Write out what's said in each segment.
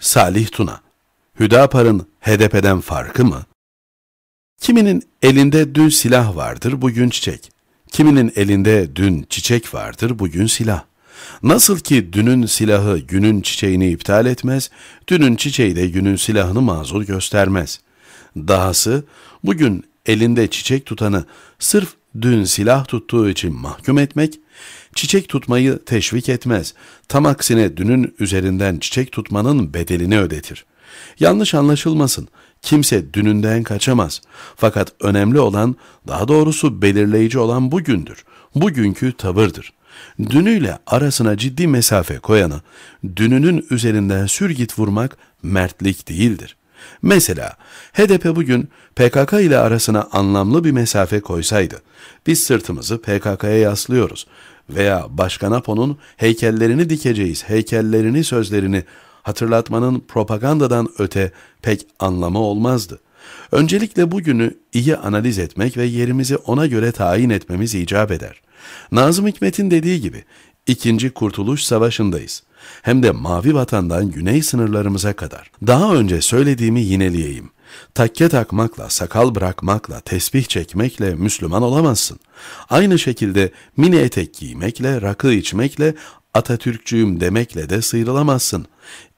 Salih Tuna Hüdapar'ın HDP'den farkı mı? Kiminin elinde dün silah vardır, bugün çiçek. Kiminin elinde dün çiçek vardır, bugün silah. Nasıl ki dünün silahı günün çiçeğini iptal etmez, dünün çiçeği de günün silahını mazur göstermez. Dahası bugün elinde çiçek tutanı sırf dün silah tuttuğu için mahkum etmek, çiçek tutmayı teşvik etmez. Tam aksine dünün üzerinden çiçek tutmanın bedelini ödetir. Yanlış anlaşılmasın, kimse dününden kaçamaz. Fakat önemli olan, daha doğrusu belirleyici olan bugündür. Bugünkü tavırdır. Dünüyle arasına ciddi mesafe koyanı, dününün üzerinden sürgit vurmak mertlik değildir. Mesela HDP bugün PKK ile arasına anlamlı bir mesafe koysaydı, biz sırtımızı PKK'ya yaslıyoruz veya Başkan Apo'nun heykellerini dikeceğiz, heykellerini sözlerini hatırlatmanın propagandadan öte pek anlamı olmazdı. Öncelikle bugünü iyi analiz etmek ve yerimizi ona göre tayin etmemiz icap eder. Nazım Hikmet'in dediği gibi, ikinci Kurtuluş Savaşı'ndayız. Hem de mavi vatandan güney sınırlarımıza kadar. Daha önce söylediğimi yineleyeyim. Takke takmakla, sakal bırakmakla, tesbih çekmekle Müslüman olamazsın. Aynı şekilde mini etek giymekle, rakı içmekle, Atatürkçüyüm demekle de sıyrılamazsın.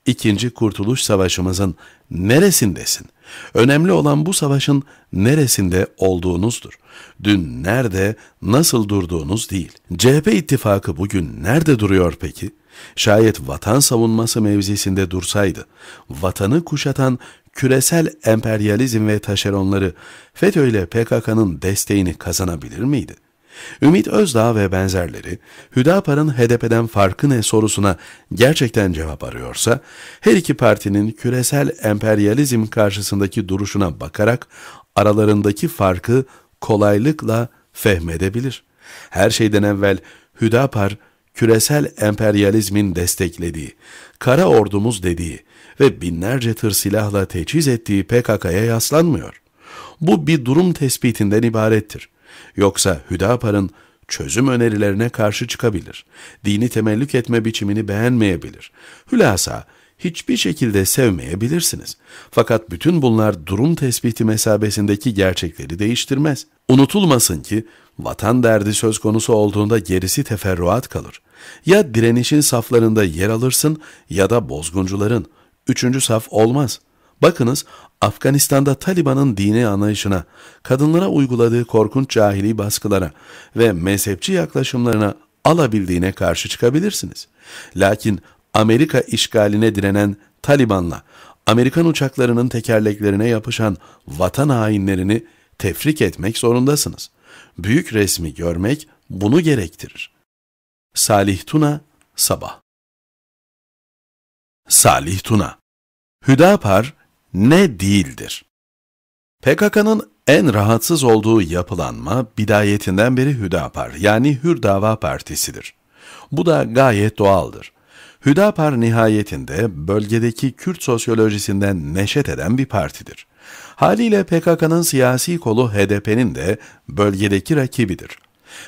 İkinci Kurtuluş Savaşımızın neresindesin? Önemli olan bu savaşın neresinde olduğunuzdur. Dün nerede, nasıl durduğunuz değil. CHP ittifakı bugün nerede duruyor peki? Şayet vatan savunması mevzisinde dursaydı, vatanı kuşatan küresel emperyalizm ve taşeronları FETÖ ile PKK'nın desteğini kazanabilir miydi? Ümit Özdağ ve benzerleri Hüdapar'ın HDP'den farkı ne sorusuna gerçekten cevap arıyorsa, her iki partinin küresel emperyalizm karşısındaki duruşuna bakarak aralarındaki farkı kolaylıkla fehmedebilir. Her şeyden evvel Hüdapar, küresel emperyalizmin desteklediği, kara ordumuz dediği ve binlerce tır silahla teçhiz ettiği PKK'ya yaslanmıyor. Bu bir durum tespitinden ibarettir. Yoksa Hüdapar'ın çözüm önerilerine karşı çıkabilir. Dini temellük etme biçimini beğenmeyebilir. Hülasa hiçbir şekilde sevmeyebilirsiniz. Fakat bütün bunlar durum tespiti mesabesindeki gerçekleri değiştirmez. Unutulmasın ki vatan derdi söz konusu olduğunda gerisi teferruat kalır. Ya direnişin saflarında yer alırsın ya da bozguncuların. Üçüncü saf olmaz. Bakınız Afganistan'da Taliban'ın dini anlayışına, kadınlara uyguladığı korkunç cahili baskılara ve mezhepçi yaklaşımlarına alabildiğine karşı çıkabilirsiniz. Lakin Amerika işgaline direnen Taliban'la Amerikan uçaklarının tekerleklerine yapışan vatan hainlerini tefrik etmek zorundasınız. Büyük resmi görmek bunu gerektirir. Salih Tuna Sabah Salih Tuna Hüdapar ne değildir? PKK'nın en rahatsız olduğu yapılanma bidayetinden beri Hüdapar yani Hür Dava Partisi'dir. Bu da gayet doğaldır. Hüdapar nihayetinde bölgedeki Kürt sosyolojisinden neşet eden bir partidir. Haliyle PKK'nın siyasi kolu HDP'nin de bölgedeki rakibidir.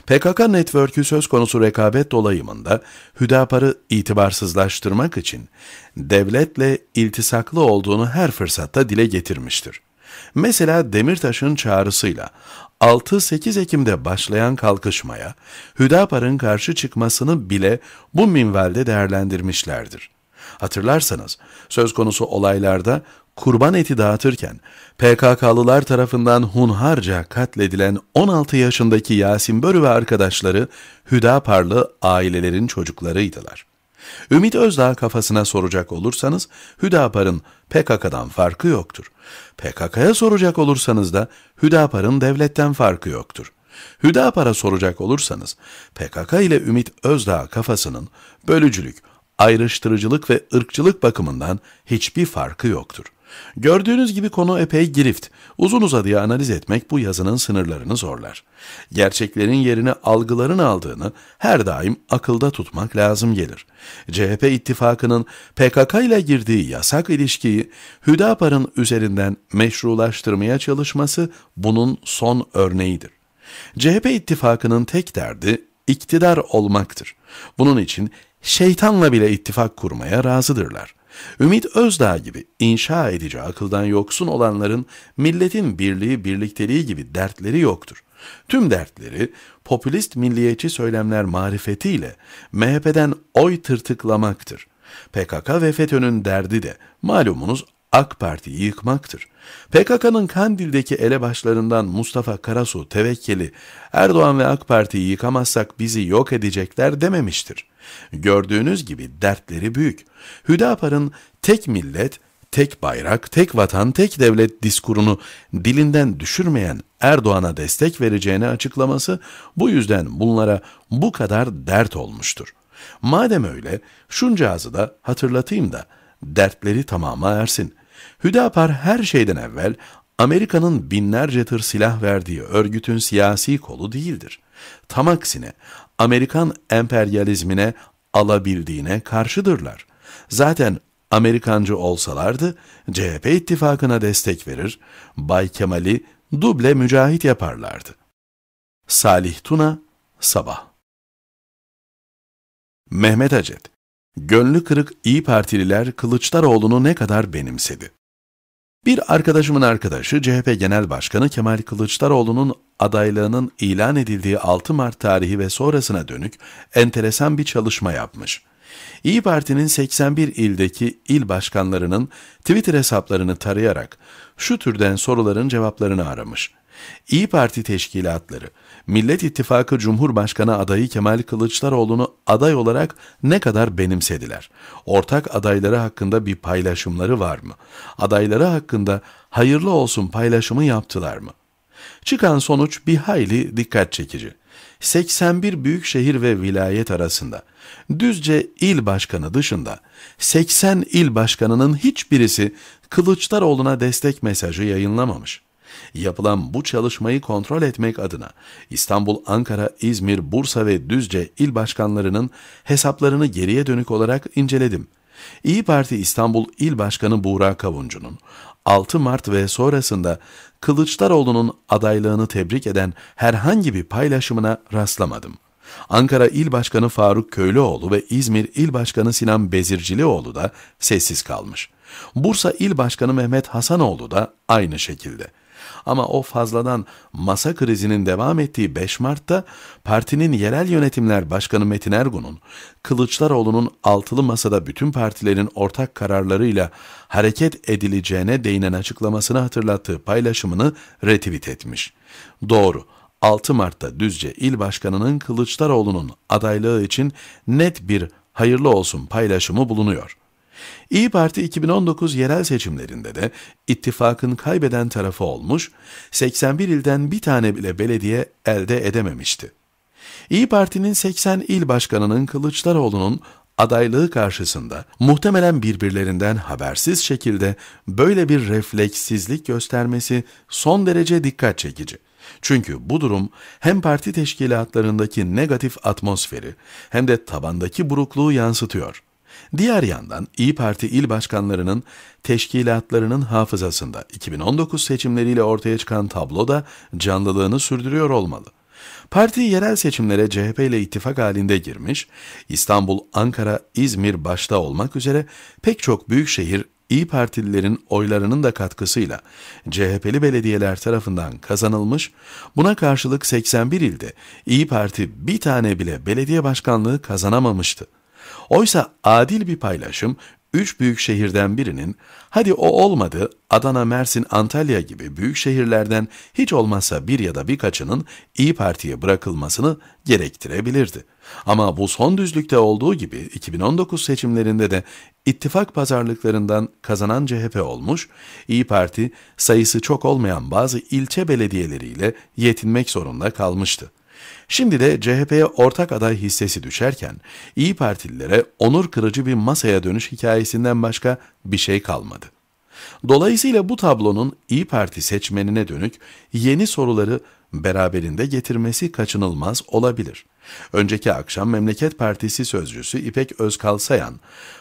PKK network'ü söz konusu rekabet dolayımında Hüdapar'ı itibarsızlaştırmak için devletle iltisaklı olduğunu her fırsatta dile getirmiştir. Mesela Demirtaş'ın çağrısıyla 6-8 Ekim'de başlayan kalkışmaya Hüdapar'ın karşı çıkmasını bile bu minvalde değerlendirmişlerdir. Hatırlarsanız söz konusu olaylarda kurban eti dağıtırken PKK'lılar tarafından hunharca katledilen 16 yaşındaki Yasin Börü ve arkadaşları Hüdaparlı ailelerin çocuklarıydılar. Ümit Özdağ kafasına soracak olursanız Hüdapar'ın PKK'dan farkı yoktur. PKK'ya soracak olursanız da Hüdapar'ın devletten farkı yoktur. Hüdapar'a soracak olursanız PKK ile Ümit Özdağ kafasının bölücülük, ayrıştırıcılık ve ırkçılık bakımından hiçbir farkı yoktur. Gördüğünüz gibi konu epey girift. Uzun uzadıya analiz etmek bu yazının sınırlarını zorlar. Gerçeklerin yerini algıların aldığını her daim akılda tutmak lazım gelir. CHP ittifakının PKK ile girdiği yasak ilişkiyi Hüdapar'ın üzerinden meşrulaştırmaya çalışması bunun son örneğidir. CHP ittifakının tek derdi iktidar olmaktır. Bunun için şeytanla bile ittifak kurmaya razıdırlar. Ümit Özdağ gibi inşa edici akıldan yoksun olanların milletin birliği birlikteliği gibi dertleri yoktur. Tüm dertleri popülist milliyetçi söylemler marifetiyle MHP'den oy tırtıklamaktır. PKK ve FETÖ'nün derdi de malumunuz AK Parti'yi yıkmaktır. PKK'nın Kandil'deki elebaşlarından Mustafa Karasu tevekkeli Erdoğan ve AK Parti'yi yıkamazsak bizi yok edecekler dememiştir. Gördüğünüz gibi dertleri büyük. Hüdapar'ın tek millet, tek bayrak, tek vatan, tek devlet diskurunu dilinden düşürmeyen Erdoğan'a destek vereceğini açıklaması bu yüzden bunlara bu kadar dert olmuştur. Madem öyle, şuncağızı da hatırlatayım da dertleri tamama ersin. Hüdapar her şeyden evvel Amerika'nın binlerce tır silah verdiği örgütün siyasi kolu değildir. Tam aksine Amerikan emperyalizmine alabildiğine karşıdırlar. Zaten Amerikancı olsalardı CHP ittifakına destek verir, Bay Kemal'i duble mücahit yaparlardı. Salih Tuna, Sabah Mehmet Acet Gönlü kırık İyi Partililer Kılıçdaroğlu'nu ne kadar benimsedi? Bir arkadaşımın arkadaşı CHP Genel Başkanı Kemal Kılıçdaroğlu'nun adaylığının ilan edildiği 6 Mart tarihi ve sonrasına dönük enteresan bir çalışma yapmış. İyi Parti'nin 81 ildeki il başkanlarının Twitter hesaplarını tarayarak şu türden soruların cevaplarını aramış. İyi Parti teşkilatları, Millet İttifakı Cumhurbaşkanı adayı Kemal Kılıçdaroğlu'nu aday olarak ne kadar benimsediler? Ortak adayları hakkında bir paylaşımları var mı? Adayları hakkında hayırlı olsun paylaşımı yaptılar mı? Çıkan sonuç bir hayli dikkat çekici. 81 büyük şehir ve vilayet arasında Düzce il başkanı dışında 80 il başkanının hiçbirisi Kılıçdaroğlu'na destek mesajı yayınlamamış. Yapılan bu çalışmayı kontrol etmek adına İstanbul, Ankara, İzmir, Bursa ve Düzce il başkanlarının hesaplarını geriye dönük olarak inceledim. İyi Parti İstanbul İl Başkanı Buğra Kavuncu'nun 6 Mart ve sonrasında Kılıçdaroğlu'nun adaylığını tebrik eden herhangi bir paylaşımına rastlamadım. Ankara İl Başkanı Faruk Köylüoğlu ve İzmir İl Başkanı Sinan Bezircilioğlu da sessiz kalmış. Bursa İl Başkanı Mehmet Hasanoğlu da aynı şekilde. Ama o fazladan masa krizinin devam ettiği 5 Mart'ta partinin yerel yönetimler başkanı Metin Ergun'un Kılıçdaroğlu'nun altılı masada bütün partilerin ortak kararlarıyla hareket edileceğine değinen açıklamasını hatırlattığı paylaşımını retweet etmiş. Doğru. 6 Mart'ta Düzce İl Başkanı'nın Kılıçdaroğlu'nun adaylığı için net bir hayırlı olsun paylaşımı bulunuyor. İyi Parti 2019 yerel seçimlerinde de ittifakın kaybeden tarafı olmuş, 81 ilden bir tane bile belediye elde edememişti. İyi Parti'nin 80 il başkanının Kılıçdaroğlu'nun adaylığı karşısında muhtemelen birbirlerinden habersiz şekilde böyle bir refleksizlik göstermesi son derece dikkat çekici. Çünkü bu durum hem parti teşkilatlarındaki negatif atmosferi hem de tabandaki burukluğu yansıtıyor. Diğer yandan İyi Parti il başkanlarının teşkilatlarının hafızasında 2019 seçimleriyle ortaya çıkan tablo da canlılığını sürdürüyor olmalı. Parti yerel seçimlere CHP ile ittifak halinde girmiş, İstanbul, Ankara, İzmir başta olmak üzere pek çok büyük şehir İyi Partililerin oylarının da katkısıyla CHP'li belediyeler tarafından kazanılmış, buna karşılık 81 ilde İyi Parti bir tane bile belediye başkanlığı kazanamamıştı. Oysa adil bir paylaşım üç büyük şehirden birinin hadi o olmadı Adana, Mersin, Antalya gibi büyük şehirlerden hiç olmazsa bir ya da birkaçının İyi Parti'ye bırakılmasını gerektirebilirdi. Ama bu son düzlükte olduğu gibi 2019 seçimlerinde de ittifak pazarlıklarından kazanan CHP olmuş, İyi Parti sayısı çok olmayan bazı ilçe belediyeleriyle yetinmek zorunda kalmıştı. Şimdi de CHP'ye ortak aday hissesi düşerken İyi Partililere onur kırıcı bir masaya dönüş hikayesinden başka bir şey kalmadı. Dolayısıyla bu tablonun İyi Parti seçmenine dönük yeni soruları beraberinde getirmesi kaçınılmaz olabilir. Önceki akşam Memleket Partisi sözcüsü İpek Özkal Sayan,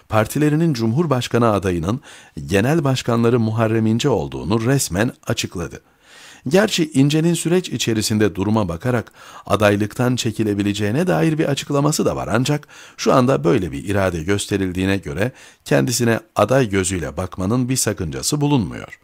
partilerinin Cumhurbaşkanı adayının genel başkanları Muharrem İnce olduğunu resmen açıkladı. Gerçi İnce'nin süreç içerisinde duruma bakarak adaylıktan çekilebileceğine dair bir açıklaması da var ancak şu anda böyle bir irade gösterildiğine göre kendisine aday gözüyle bakmanın bir sakıncası bulunmuyor.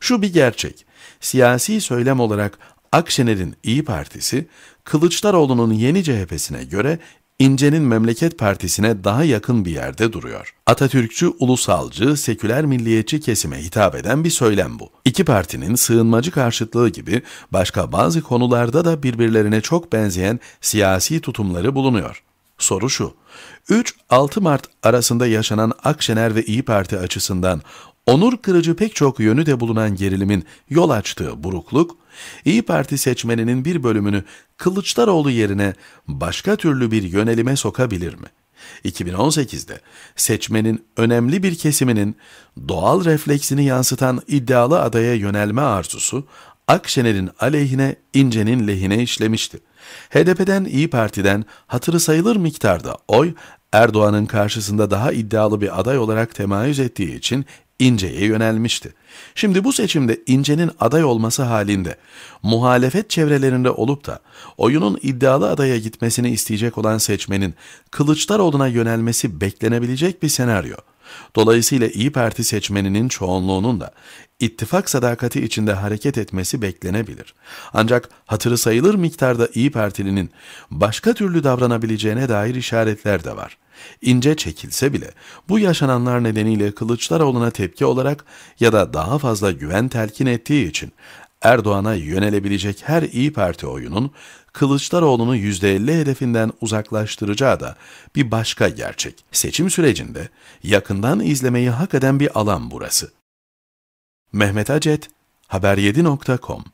Şu bir gerçek, siyasi söylem olarak Akşener'in İyi Partisi, Kılıçdaroğlu'nun yeni CHP'sine göre İnce'nin Memleket Partisi'ne daha yakın bir yerde duruyor. Atatürkçü, ulusalcı, seküler milliyetçi kesime hitap eden bir söylem bu. İki partinin sığınmacı karşıtlığı gibi başka bazı konularda da birbirlerine çok benzeyen siyasi tutumları bulunuyor. Soru şu, 3-6 Mart arasında yaşanan Akşener ve İyi Parti açısından onur kırıcı pek çok yönü de bulunan gerilimin yol açtığı burukluk, İyi Parti seçmeninin bir bölümünü Kılıçdaroğlu yerine başka türlü bir yönelime sokabilir mi? 2018'de seçmenin önemli bir kesiminin doğal refleksini yansıtan iddialı adaya yönelme arzusu Akşener'in aleyhine, İnce'nin lehine işlemişti. HDP'den İyi Parti'den hatırı sayılır miktarda oy Erdoğan'ın karşısında daha iddialı bir aday olarak temayüz ettiği için İnce'ye yönelmişti. Şimdi bu seçimde İnce'nin aday olması halinde muhalefet çevrelerinde olup da oyunun iddialı adaya gitmesini isteyecek olan seçmenin Kılıçdaroğlu'na yönelmesi beklenebilecek bir senaryo. Dolayısıyla İyi Parti seçmeninin çoğunluğunun da ittifak sadakati içinde hareket etmesi beklenebilir. Ancak hatırı sayılır miktarda İyi Partilinin başka türlü davranabileceğine dair işaretler de var. İnce çekilse bile bu yaşananlar nedeniyle Kılıçdaroğlu'na tepki olarak ya da daha fazla güven telkin ettiği için Erdoğan'a yönelebilecek her İyi Parti oyunun Kılıçdaroğlu'nu %50 hedefinden uzaklaştıracağı da bir başka gerçek. Seçim sürecinde yakından izlemeyi hak eden bir alan burası. Mehmet Acet, Haber7.com